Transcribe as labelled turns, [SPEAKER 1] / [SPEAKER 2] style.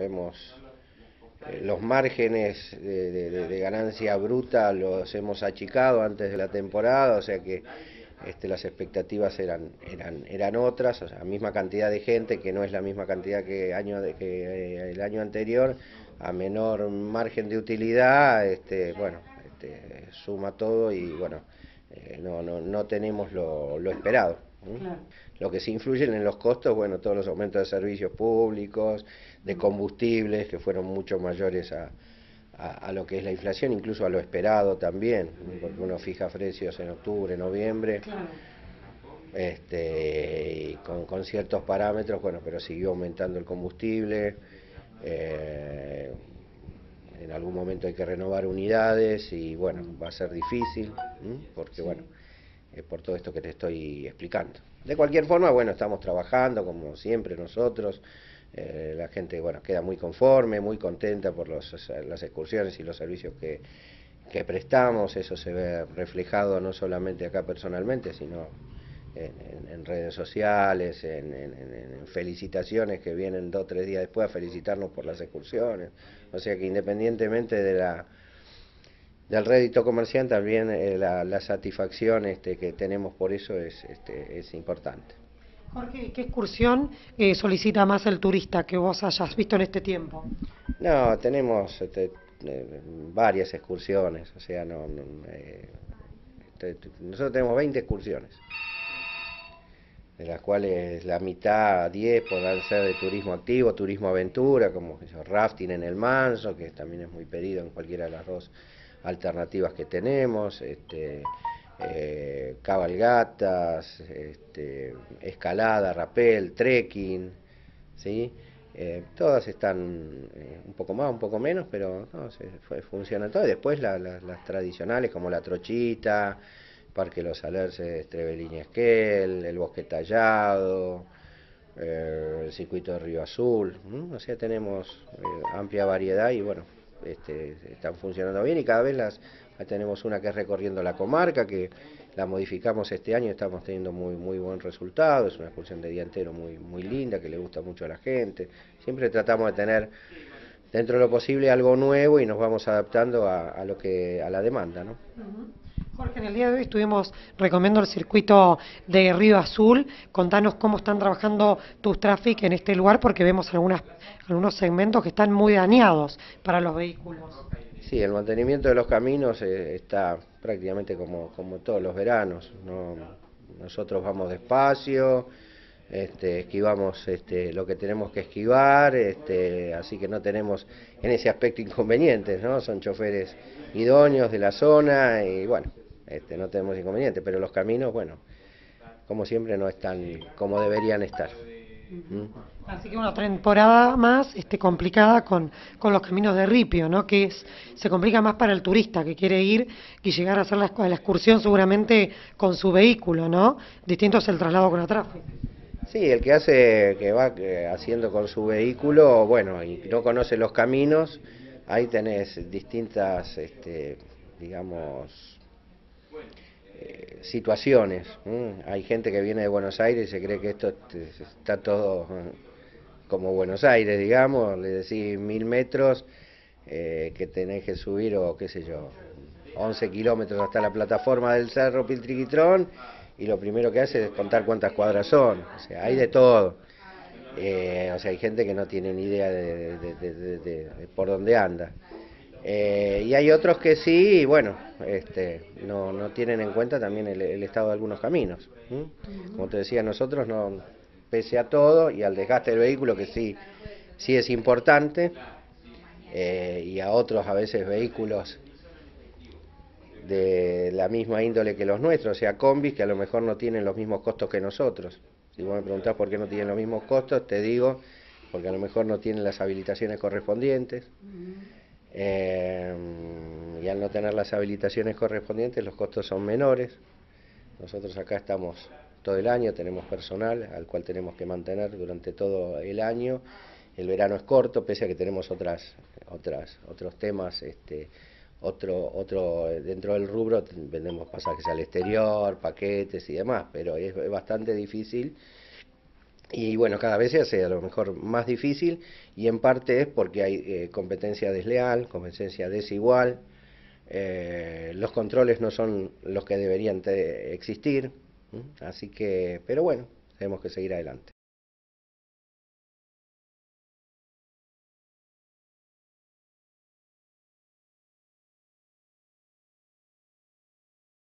[SPEAKER 1] Hemos, eh, los márgenes de, ganancia bruta los hemos achicado antes de la temporada, o sea que este, las expectativas eran, eran, eran otras, o sea, misma cantidad de gente, que no es la misma cantidad que, año de, que eh, el año anterior, a menor margen de utilidad, este, bueno, este, suma todo y bueno, eh, no, no, no tenemos lo, lo esperado. Lo que se influyen en los costos, bueno, todos los aumentos de servicios públicos, de combustibles, que fueron mucho mayores a, a, lo que es la inflación, incluso a lo esperado también, porque uno fija precios en octubre, noviembre, este, y con, ciertos parámetros, bueno, pero siguió aumentando el combustible. Eh, en algún momento hay que renovar unidades y bueno, va a ser difícil, porque bueno, es por todo esto que te estoy explicando. De cualquier forma, bueno, estamos trabajando como siempre nosotros. Eh, la gente, bueno, queda muy conforme, muy contenta por los, las excursiones y los servicios que, que prestamos. Eso se ve reflejado no solamente acá personalmente, sino en, redes sociales, en, felicitaciones que vienen dos o tres días después a felicitarnos por las excursiones. O sea que independientemente de la del rédito comercial también eh, la, satisfacción este, que tenemos por eso es, este, es importante.
[SPEAKER 2] Jorge, ¿qué excursión eh, solicita más el turista que vos hayas visto en este tiempo?
[SPEAKER 1] No, tenemos este, eh, varias excursiones, o sea, no, nosotros tenemos 20 excursiones de las cuales la mitad, 10, podrán ser de turismo activo, turismo aventura, como rafting en el Manso, que también es muy pedido en cualquiera de las dos alternativas que tenemos, este, eh, cabalgatas, este, escalada, rappel, trekking, ¿sí? Eh, todas están eh, un poco más, un poco menos, pero no, se, funciona todo. Y después las tradicionales como la trochita, Parque Los Alerces, Trevelín Esquel, el Bosque Tallado, eh, el circuito de Río Azul, o sea, tenemos eh, amplia variedad y bueno, este, están funcionando bien y cada vez las tenemos una que es recorriendo la comarca, que la modificamos este año estamos teniendo muy, muy buen resultado, es una excursión de día entero muy, muy linda, que le gusta mucho a la gente, siempre tratamos de tener dentro de lo posible algo nuevo y nos vamos adaptando a, lo que, a la demanda, ¿no?
[SPEAKER 2] Jorge, en el día de hoy estuvimos recomiendo el circuito de Río Azul. Contanos cómo están trabajando tus tráficos en este lugar, porque vemos algunas, algunos segmentos que están muy dañados para los vehículos.
[SPEAKER 1] Sí, el mantenimiento de los caminos eh, está prácticamente como, como todos los veranos. Nosotros vamos despacio, este, esquivamos este, lo que tenemos que esquivar, este, así que no tenemos en ese aspecto inconvenientes, ¿no? Son choferes idóneos de la zona y bueno, este, no tenemos inconveniente, pero los caminos, bueno, como siempre no están como deberían estar.
[SPEAKER 2] ¿Mm? Así que una temporada más este, complicada con, con los caminos de ripio, ¿no? Que es, se complica más para el turista que quiere ir y llegar a hacer la, la excursión seguramente con su vehículo, ¿no? Distinto es el traslado con la tráfico.
[SPEAKER 1] Sí, el que hace, que va haciendo con su vehículo, bueno, y no conoce los caminos, ahí tenés distintas, este, digamos, eh, situaciones. Hay gente que viene de Buenos Aires y se cree que esto está todo como Buenos Aires, digamos, le decís mil metros eh, que tenés que subir o qué sé yo, 11 kilómetros hasta la plataforma del Cerro Piltriquitrón y lo primero que hace es contar cuántas cuadras son, o sea, hay de todo. Eh, o sea, hay gente que no tiene ni idea de por dónde anda. Eh, y hay otros que sí, bueno, este, no, no tienen en cuenta también el, estado de algunos caminos. Como te decía, nosotros no, pese a todo y al desgaste del vehículo, que sí, sí es importante, eh, y a otros a veces vehículos de la misma índole que los nuestros, o sea, combis que a lo mejor no tienen los mismos costos que nosotros. Si vos me preguntás por qué no tienen los mismos costos, te digo, porque a lo mejor no tienen las habilitaciones correspondientes. Eh, y al no tener las habilitaciones correspondientes los costos son menores. Nosotros acá estamos todo el año, tenemos personal al cual tenemos que mantener durante todo el año. El verano es corto, pese a que tenemos otras, otras, otros temas, este, otro, otro, dentro del rubro vendemos pasajes al exterior, paquetes y demás, pero es, bastante difícil y bueno, cada vez se hace a lo mejor más difícil y en parte es porque hay eh, competencia desleal, competencia desigual, eh, los controles no son los que deberían existir, así que, pero bueno, tenemos que seguir adelante.